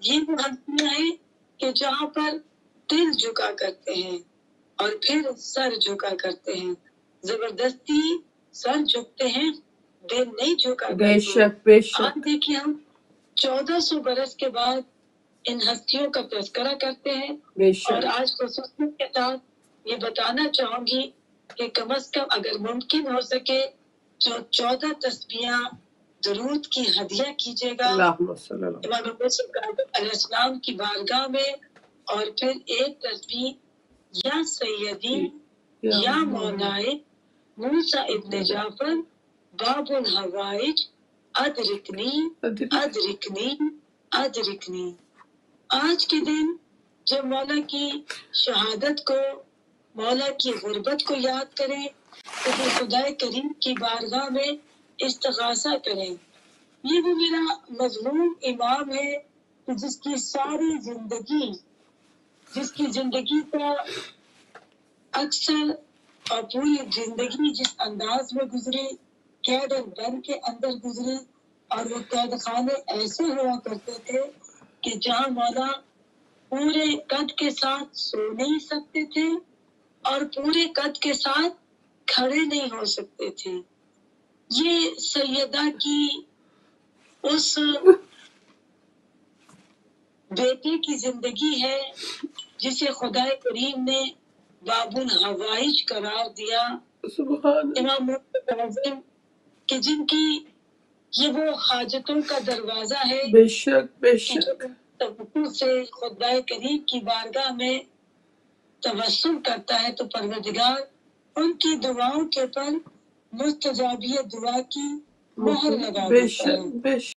ये हस्तियाँ हैं कि जहाँ पर दिल झुका करते हैं और फिर सर झुका करते हैं। ज़बरदस्ती सर झुकते हैं दिल नहीं झुका करते। बेशक बेशक। देखिए हम चौदह सौ बरस के बाद इन हस्तियों का तस्करा करते हैं। और आज खसूसियत के साथ ये बताना चाहूँगी कि कम अज कम अगर मुमकिन हो सके जो चौदह तस्बियाँ दरूद की हदिया कीजिएगा। इमाम की बारगाह में और फिर एक तस्बीह या सैयदी या मौलाए मूसा इब्न जाफ़र बाबुल हवाइज अदरिकनी। अदरिकनी अदरिकनी। आज के दिन जब मौला की शहादत को मौला की गुर्बत को याद करें तो फिर खुदाए करीम की बारगाह में इस्तगासा करें। ये वो मेरा मजलूम इमाम है कि जिसकी सारी ज़िंदगी, जिसकी ज़िंदगी का अक्सर और पूरी ज़िंदगी जिस अंदाज में गुजरी, कैद और बंद के अंदर गुजरी, और वो कैद खाने ऐसे हुआ करते थे कि जहाँ मौला पूरे कद के साथ सो नहीं सकते थे और पूरे कद के साथ खड़े नहीं हो सकते थे। ये सैयदा की उस बेटे की ज़िंदगी है जिसे खुदा करीम ने बाबुल हवाइज करार दिया। इमाम कि जिनकी ये वो हाजतों का दरवाज़ा है बेशक बेशक। से खुदाए करीम की बारगाह में तवस्सुल करता है तो परवरदिगार उनकी दुआओं के ऊपर मुस्तजाबियत दुआ की मोहर लगा देता है।